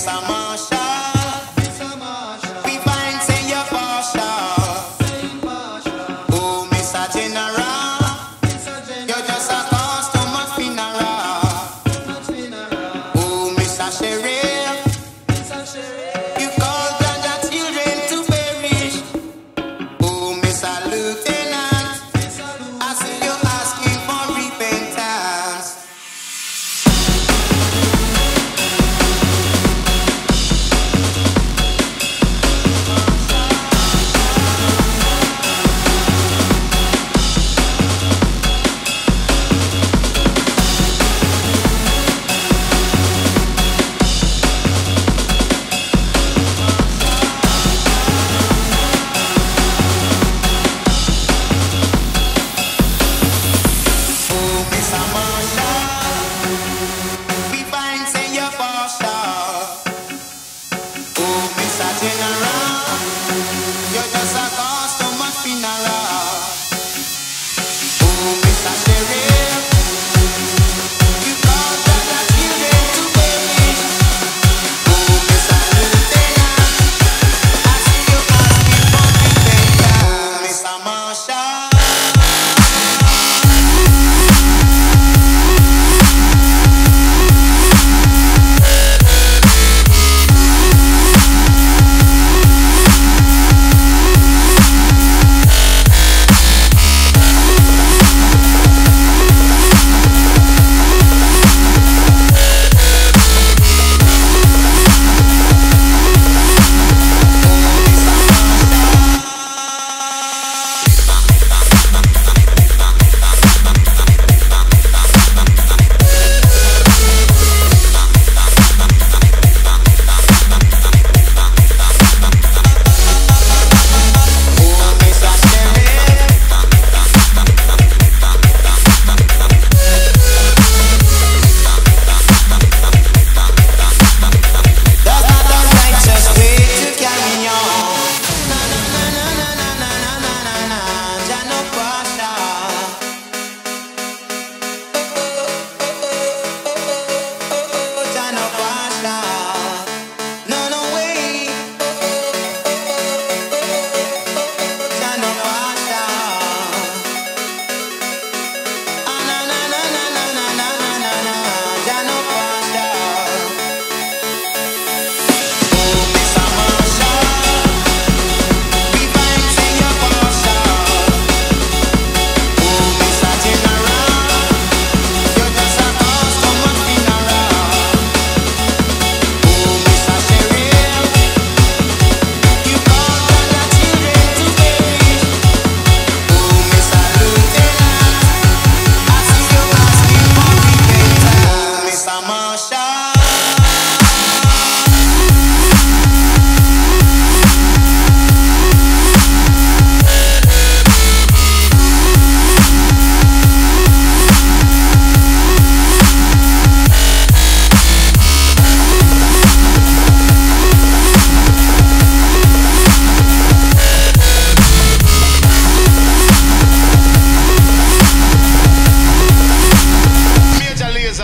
sama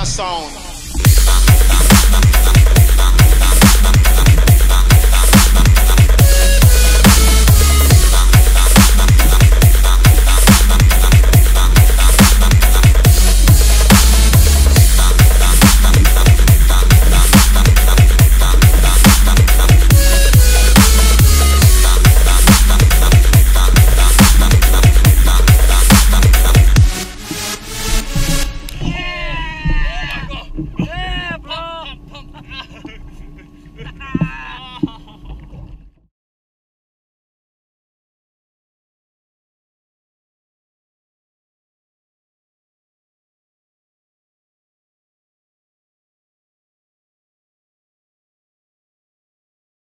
song.